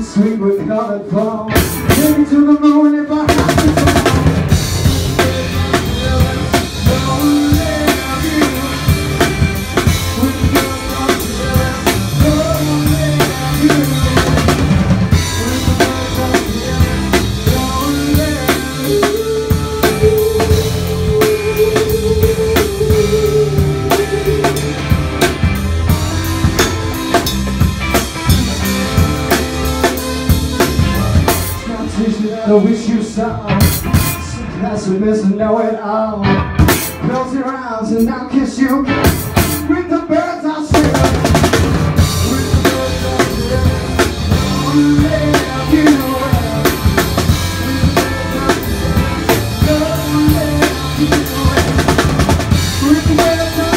Sweet with colored fall Take me to the moon if I I wish you sound That's the best know it all Close your eyes and I'll kiss you With the birds I'll sing With the birds I'll sing Don't let you With the birds I'll